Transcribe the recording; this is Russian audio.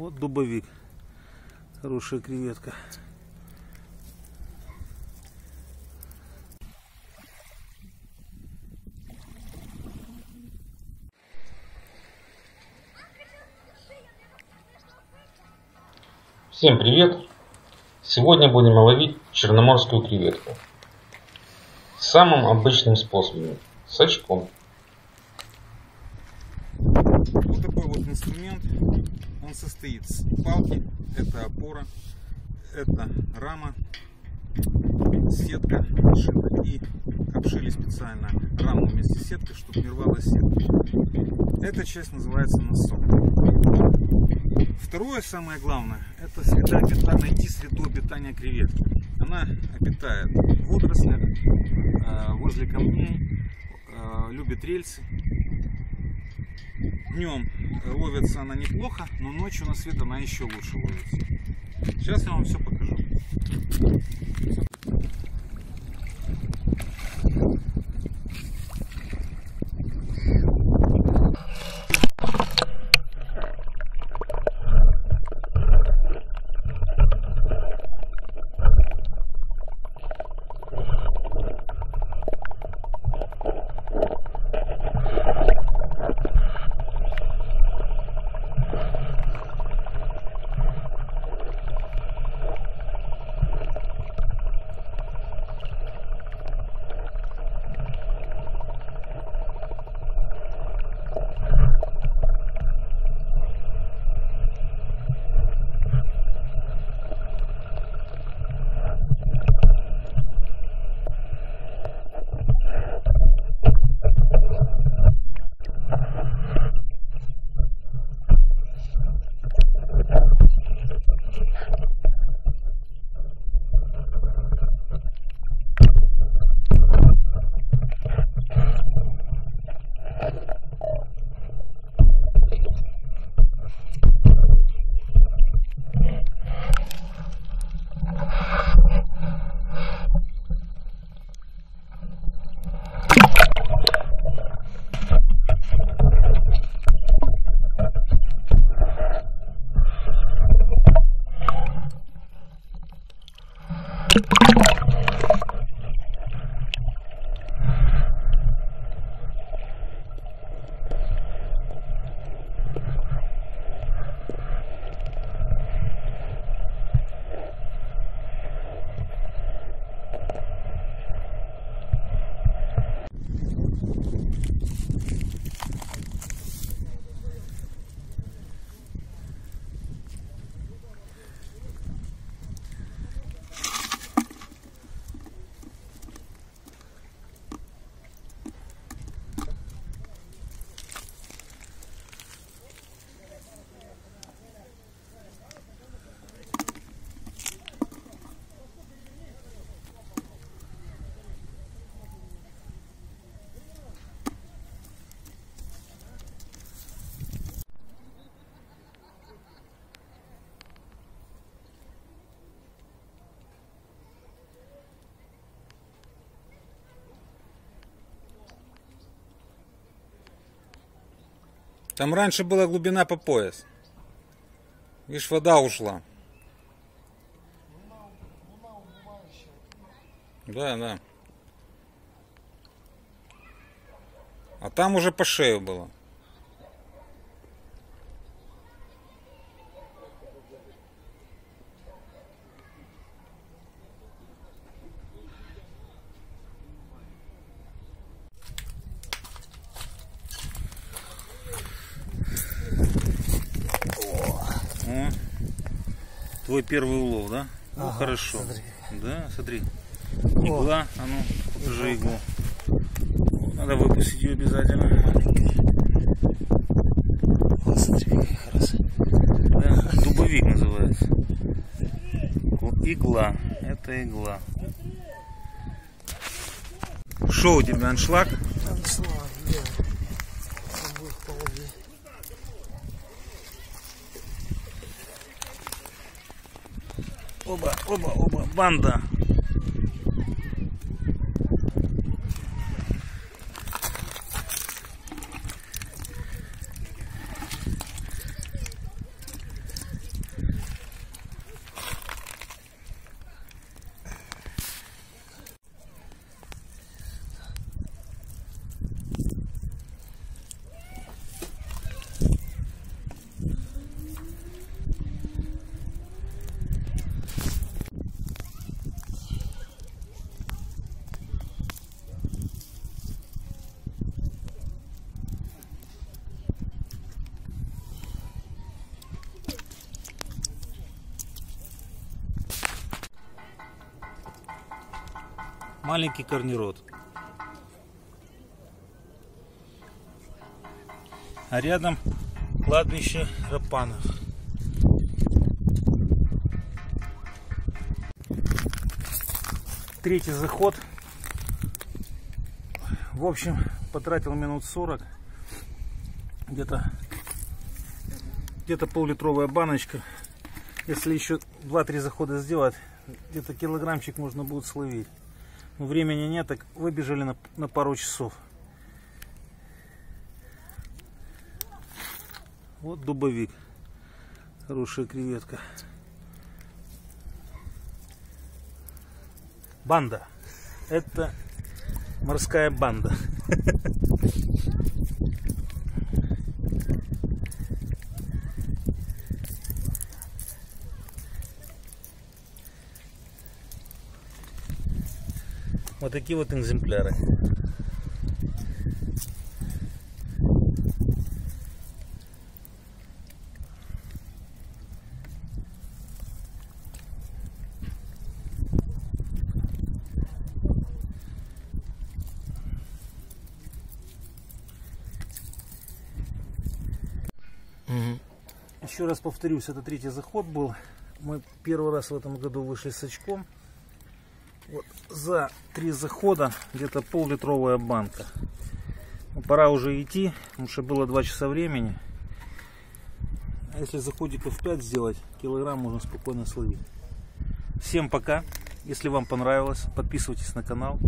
Вот дубовик. Хорошая креветка. Всем привет! Сегодня будем ловить черноморскую креветку. Самым обычным способом, с очком. Вот такой вот инструмент. Он состоит из палки, это опора, это рама, сетка обшита и обшили специально раму вместе с сеткой, чтобы не рвалась сетка. Эта часть называется носом. Второе, самое главное, это среда обита- найти среду обитания креветки. Она обитает в водорослях, э, возле камней, э, любит рельсы. Днем ловится она неплохо, но ночью на свет она еще лучше ловится. Сейчас я вам все покажу. Там раньше была глубина по пояс. Видишь, вода ушла. Да, да. А там уже по шею было. О, твой первый улов, да? ну Ага, хорошо. смотри. Да, смотри. Игла, а ну, покажи иглу. Надо выпустить ее обязательно. Вот смотри, какая хорошая. Да, дубовик называется. Игла. Это игла. Что у тебя аншлаг? Аншлаг, да. Оба, оба, оба, банда. Маленький корнирод. А рядом кладбище Рапанов. Третий заход. В общем, потратил минут 40. Где-то где-то пол-литровая баночка. Если еще 2-3 захода сделать, где-то килограммчик можно будет словить. Времени нет, так выбежали на, на пару часов. Вот дубовик. Хорошая креветка. Банда. Это морская банда. Вот такие вот экземпляры. Еще раз повторюсь, это третий заход был. Мы первый раз в этом году вышли с очком. Вот за три захода где-то пол-литровая банка. Ну, пора уже идти, потому что было два часа времени. А если заходиков 5 сделать, килограмм можно спокойно словить. Всем пока. Если вам понравилось, подписывайтесь на канал.